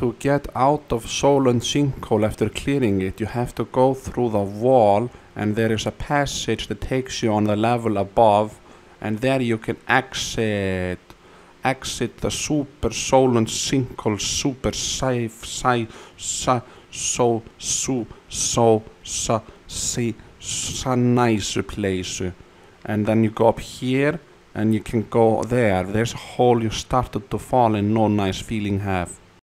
to get out of Soljund's sinkhole after clearing it, you have to go through the wall, and there is a passage that takes you on the level above, and there you can exit, exit the super Soljund's sinkhole, super safe, si, sa, so, su, so, sa, si, sa nice place, and then you go up here, and you can go there. There's a hole you started to fall in. No nice feeling have.